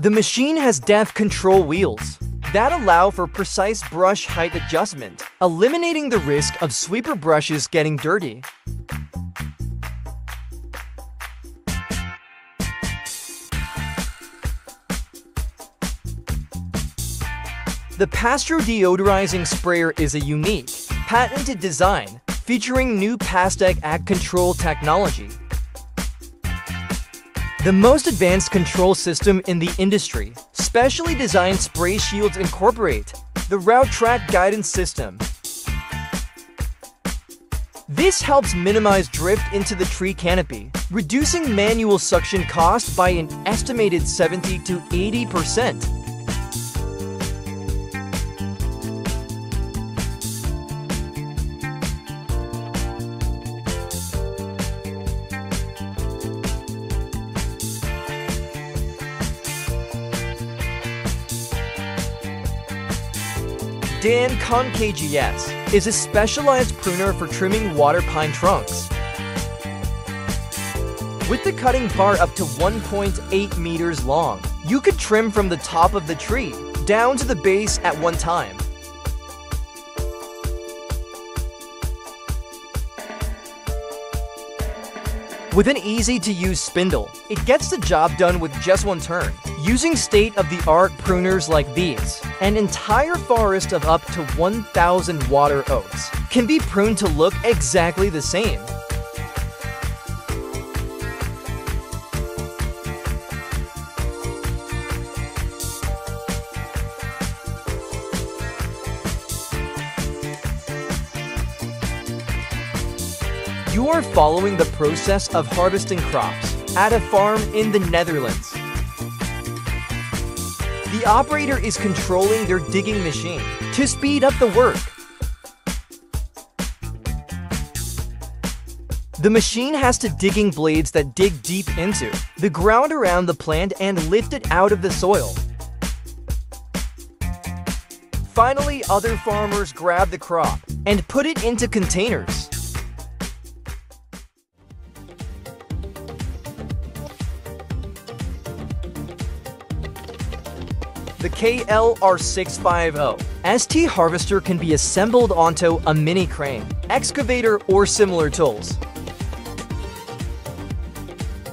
The machine has depth control wheels that allow for precise brush height adjustment, eliminating the risk of sweeper brushes getting dirty. The Pastro deodorizing sprayer is a unique, patented design featuring new Pastec Ag Control technology. The most advanced control system in the industry, specially designed spray shields incorporate the Route Track Guidance System. This helps minimize drift into the tree canopy, reducing manual suction cost by an estimated 70 to 80 percent. Dan KGS is a specialized pruner for trimming water pine trunks. With the cutting bar up to 1.8 meters long, you could trim from the top of the tree down to the base at one time. With an easy-to-use spindle, it gets the job done with just one turn. Using state-of-the-art pruners like these, an entire forest of up to 1,000 water oaks can be pruned to look exactly the same. Are following the process of harvesting crops at a farm in the Netherlands. The operator is controlling their digging machine to speed up the work. The machine has to digging blades that dig deep into the ground around the plant and lift it out of the soil. Finally, other farmers grab the crop and put it into containers. KLR650 ST harvester can be assembled onto a mini crane, excavator, or similar tools.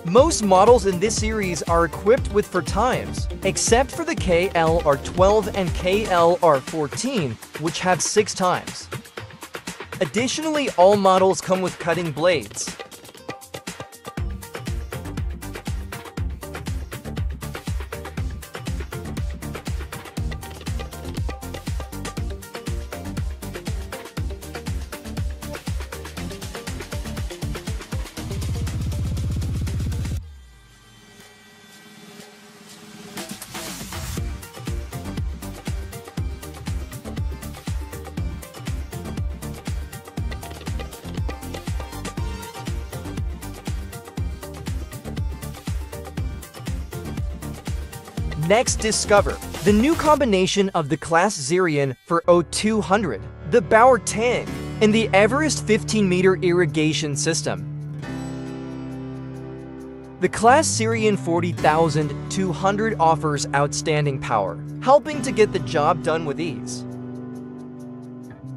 Most models in this series are equipped with for times, except for the KLR12 and KLR14, which have 6 times. Additionally, all models come with cutting blades. Next, discover the new combination of the Claas Xerion for O200, the Bauer tank, and the Everest 15-meter irrigation system. The Claas Xerion 40200 offers outstanding power, helping to get the job done with ease.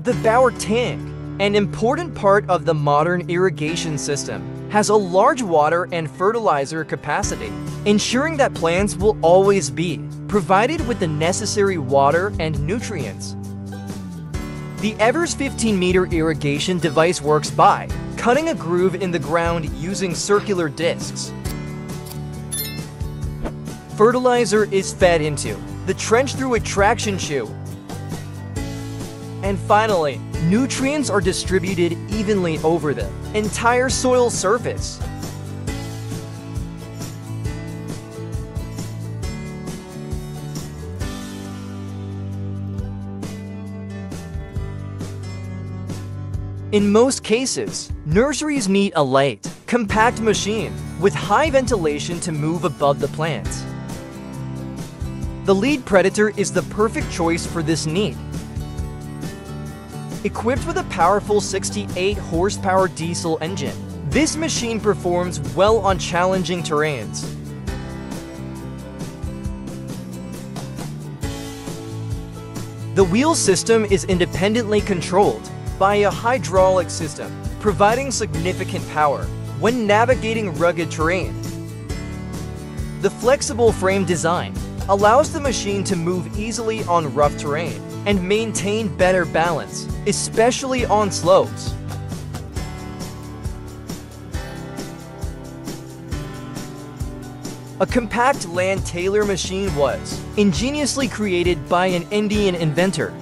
The Bauer tank, an important part of the modern irrigation system, has a large water and fertilizer capacity, ensuring that plants will always be provided with the necessary water and nutrients. The Evers 15-meter irrigation device works by cutting a groove in the ground using circular discs. Fertilizer is fed into the trench through a traction shoe. And finally, nutrients are distributed evenly over the entire soil surface. In most cases, nurseries need a light, compact machine with high ventilation to move above the plants. The lead predator is the perfect choice for this need. Equipped with a powerful 68 horsepower diesel engine, this machine performs well on challenging terrains. The wheel system is independently controlled by a hydraulic system, providing significant power when navigating rugged terrain. The flexible frame design allows the machine to move easily on rough terrain and maintain better balance, especially on slopes. A compact land tailor machine was ingeniously created by an Indian inventor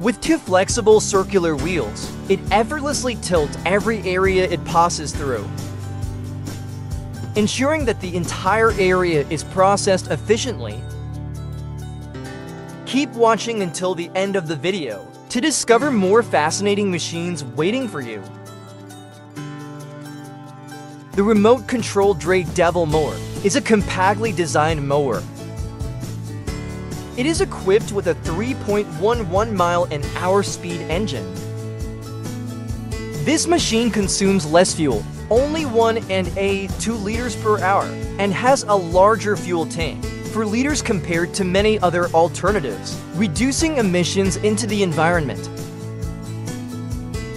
with two flexible circular wheels, it effortlessly tilts every area it passes through, ensuring that the entire area is processed efficiently. Keep watching until the end of the video to discover more fascinating machines waiting for you. The remote-controlled Dray Devil mower is a compactly designed mower it is equipped with a 3.11 mile an hour speed engine. This machine consumes less fuel, only 1 and a 2 liters per hour, and has a larger fuel tank for leaders compared to many other alternatives, reducing emissions into the environment.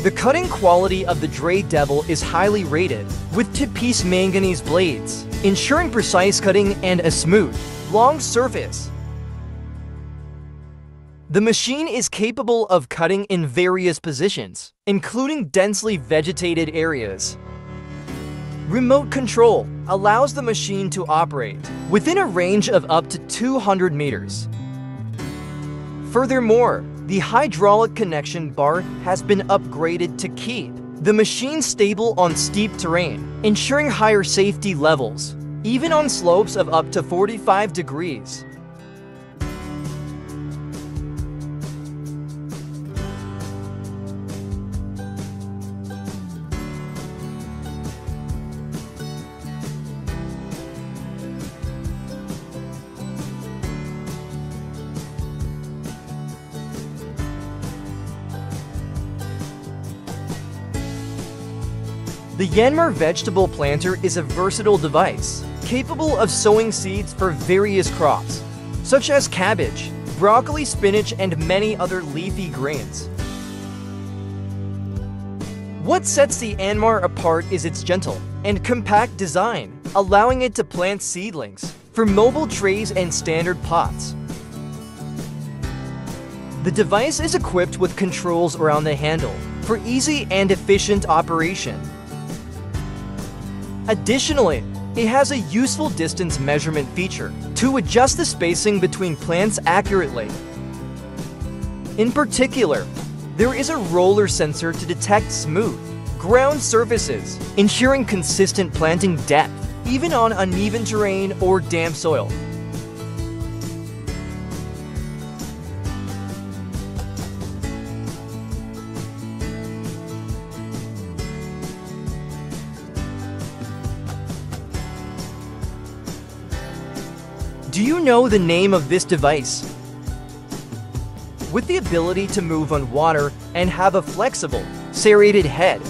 The cutting quality of the Dray Devil is highly rated, with tip-piece manganese blades, ensuring precise cutting and a smooth, long surface the machine is capable of cutting in various positions, including densely vegetated areas. Remote control allows the machine to operate within a range of up to 200 meters. Furthermore, the hydraulic connection bar has been upgraded to keep The machine stable on steep terrain, ensuring higher safety levels, even on slopes of up to 45 degrees. The Yanmar vegetable planter is a versatile device, capable of sowing seeds for various crops, such as cabbage, broccoli, spinach, and many other leafy greens. What sets the Yanmar apart is its gentle and compact design, allowing it to plant seedlings for mobile trays and standard pots. The device is equipped with controls around the handle for easy and efficient operation. Additionally, it has a useful distance measurement feature to adjust the spacing between plants accurately. In particular, there is a roller sensor to detect smooth, ground surfaces, ensuring consistent planting depth, even on uneven terrain or damp soil. Know the name of this device? With the ability to move on water and have a flexible, serrated head,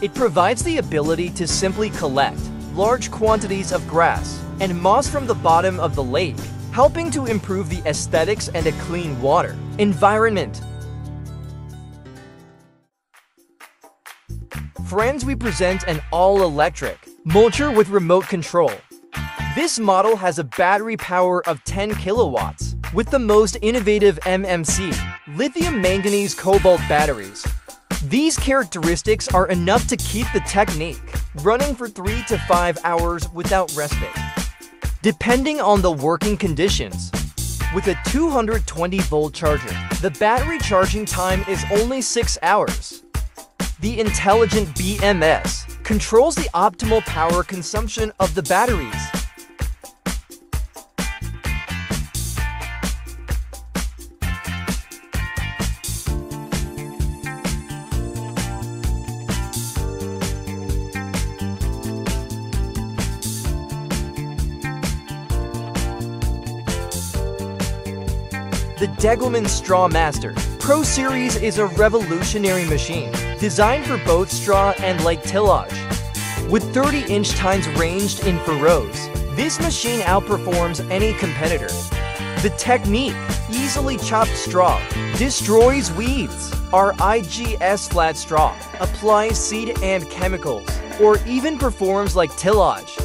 it provides the ability to simply collect large quantities of grass and moss from the bottom of the lake, helping to improve the aesthetics and a clean water environment. Friends, we present an all-electric mulcher with remote control this model has a battery power of 10 kilowatts, with the most innovative MMC, lithium manganese cobalt batteries. These characteristics are enough to keep the technique running for 3 to 5 hours without respite. Depending on the working conditions, with a 220 volt charger, the battery charging time is only 6 hours. The intelligent BMS controls the optimal power consumption of the batteries Degelman Straw Master. Pro Series is a revolutionary machine, designed for both straw and light tillage. With 30-inch tines ranged in furrows, this machine outperforms any competitor. The technique, easily chopped straw, destroys weeds. Our IGS flat straw applies seed and chemicals, or even performs like tillage.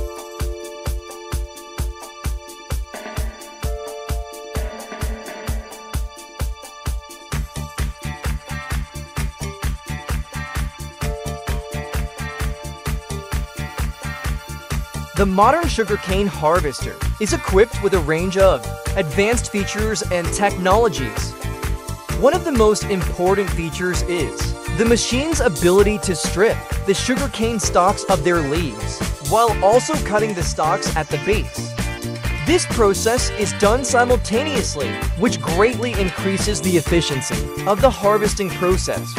The modern sugarcane harvester is equipped with a range of advanced features and technologies. One of the most important features is the machine's ability to strip the sugarcane stalks of their leaves, while also cutting the stalks at the base. This process is done simultaneously, which greatly increases the efficiency of the harvesting process.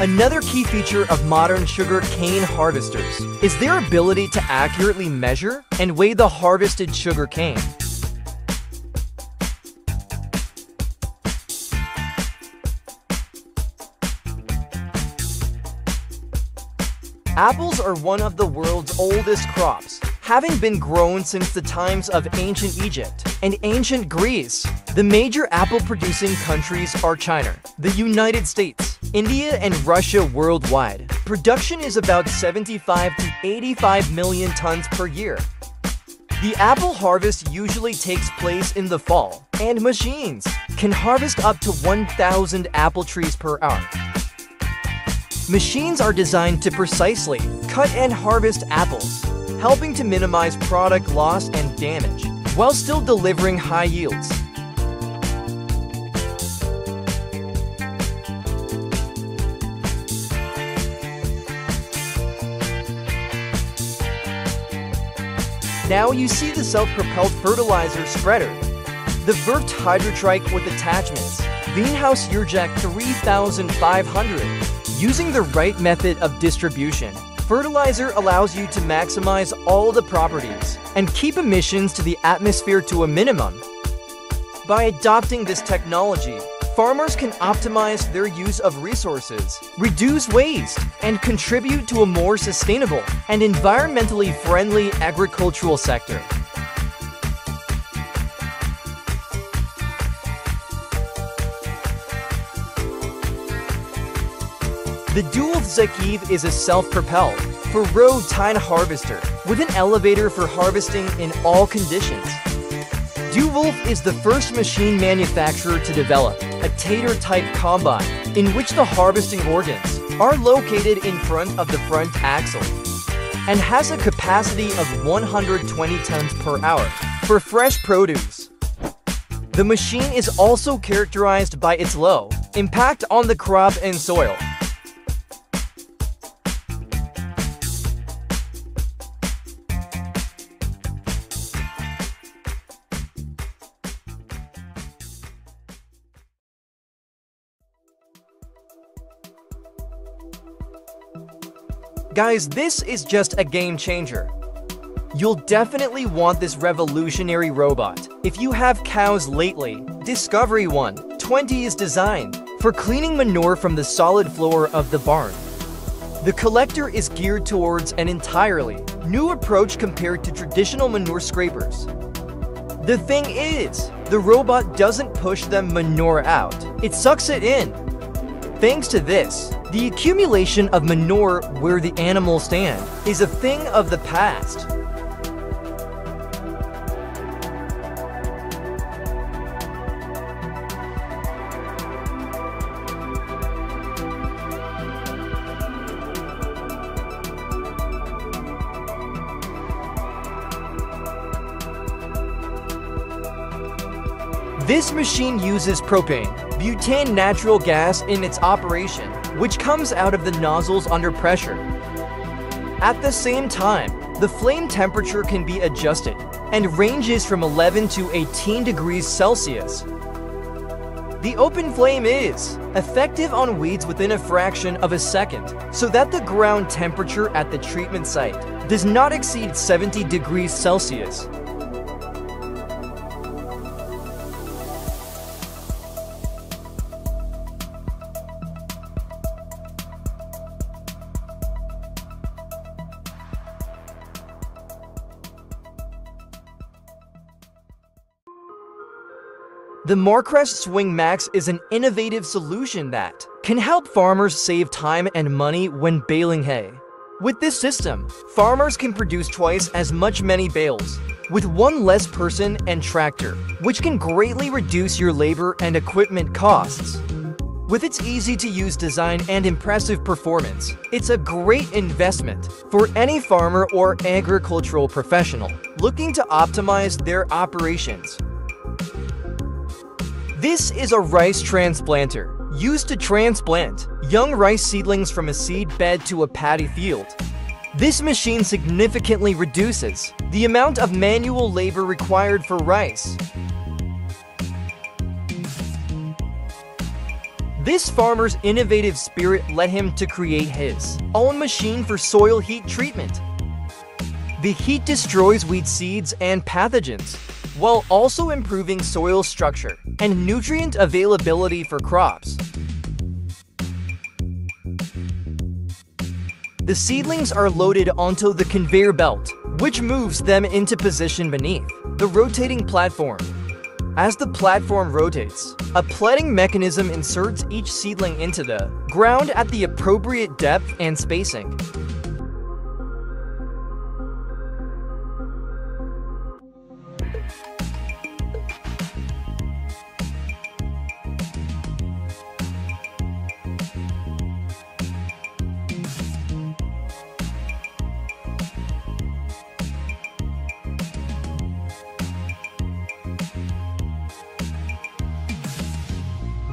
Another key feature of modern sugar cane harvesters is their ability to accurately measure and weigh the harvested sugar cane. Apples are one of the world's oldest crops, having been grown since the times of ancient Egypt and ancient Greece. The major apple producing countries are China, the United States, India and Russia worldwide, production is about 75 to 85 million tons per year. The apple harvest usually takes place in the fall, and machines can harvest up to 1,000 apple trees per hour. Machines are designed to precisely cut and harvest apples, helping to minimize product loss and damage while still delivering high yields. Now you see the self-propelled fertilizer spreader, the Vert Hydrotrike with attachments, Greenhouse Urjack 3500, using the right method of distribution fertilizer allows you to maximize all the properties and keep emissions to the atmosphere to a minimum. By adopting this technology, farmers can optimize their use of resources, reduce waste, and contribute to a more sustainable and environmentally friendly agricultural sector. The Dewulf Zekiv is a self-propelled, four-row tine harvester with an elevator for harvesting in all conditions. Dewulf is the first machine manufacturer to develop a Tater-type combine in which the harvesting organs are located in front of the front axle and has a capacity of 120 tons per hour for fresh produce. The machine is also characterized by its low impact on the crop and soil Guys, this is just a game changer. You'll definitely want this revolutionary robot. If you have cows lately, Discovery One 20 is designed for cleaning manure from the solid floor of the barn. The collector is geared towards an entirely new approach compared to traditional manure scrapers. The thing is, the robot doesn't push the manure out, it sucks it in. Thanks to this, the accumulation of manure where the animals stand is a thing of the past. This machine uses propane, butane natural gas in its operation which comes out of the nozzles under pressure. At the same time, the flame temperature can be adjusted and ranges from 11 to 18 degrees Celsius. The open flame is effective on weeds within a fraction of a second, so that the ground temperature at the treatment site does not exceed 70 degrees Celsius. The Marcrest Swing Max is an innovative solution that can help farmers save time and money when baling hay. With this system, farmers can produce twice as much many bales with one less person and tractor, which can greatly reduce your labor and equipment costs. With its easy-to-use design and impressive performance, it's a great investment for any farmer or agricultural professional looking to optimize their operations this is a rice transplanter, used to transplant young rice seedlings from a seed bed to a paddy field. This machine significantly reduces the amount of manual labor required for rice. This farmer's innovative spirit led him to create his own machine for soil heat treatment. The heat destroys weed seeds and pathogens, while also improving soil structure and nutrient availability for crops. The seedlings are loaded onto the conveyor belt, which moves them into position beneath the rotating platform. As the platform rotates, a pleating mechanism inserts each seedling into the ground at the appropriate depth and spacing.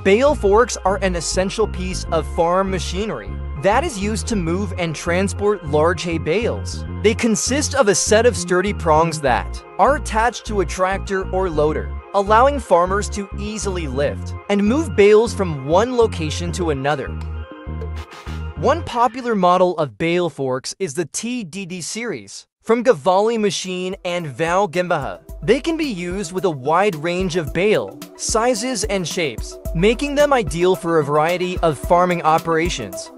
Bale forks are an essential piece of farm machinery that is used to move and transport large hay bales. They consist of a set of sturdy prongs that are attached to a tractor or loader, allowing farmers to easily lift and move bales from one location to another. One popular model of bale forks is the TDD series from Gavali Machine and Val Gimbaha. They can be used with a wide range of bale, sizes, and shapes, making them ideal for a variety of farming operations.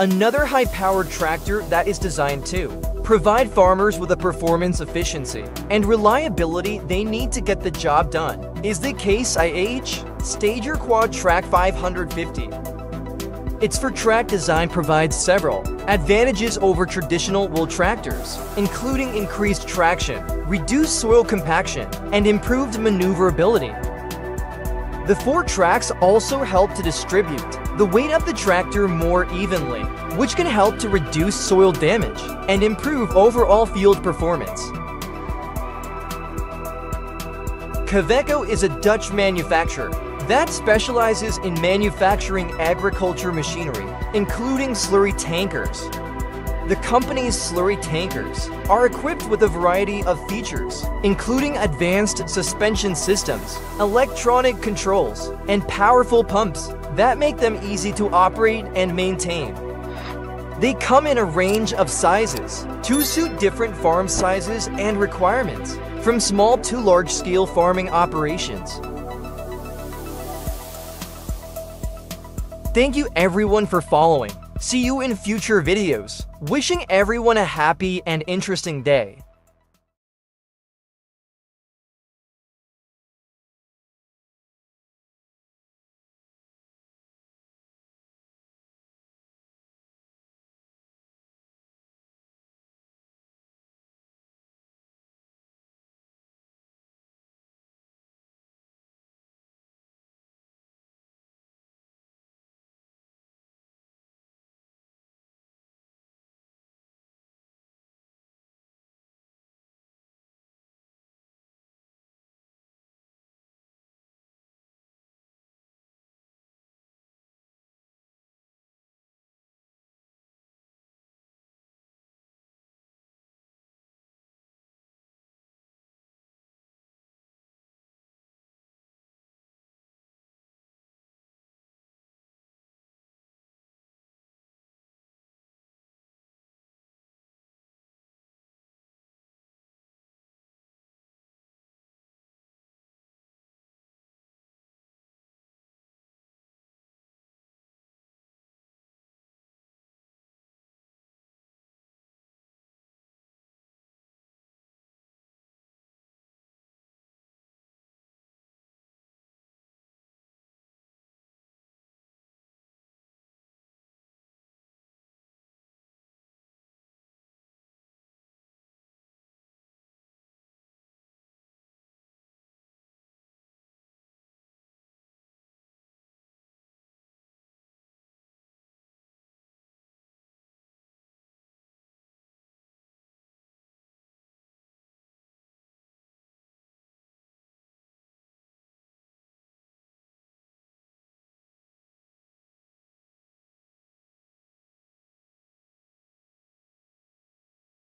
Another high-powered tractor that is designed to provide farmers with the performance efficiency and reliability they need to get the job done is the Case IH Steiger Quad Track 550. Its four track design provides several advantages over traditional wool tractors, including increased traction, reduced soil compaction, and improved maneuverability. The four tracks also help to distribute the weight of the tractor more evenly, which can help to reduce soil damage and improve overall field performance. Kaweco is a Dutch manufacturer that specializes in manufacturing agriculture machinery, including slurry tankers. The company's slurry tankers are equipped with a variety of features, including advanced suspension systems, electronic controls, and powerful pumps that make them easy to operate and maintain. They come in a range of sizes to suit different farm sizes and requirements, from small to large-scale farming operations. Thank you everyone for following. See you in future videos. Wishing everyone a happy and interesting day.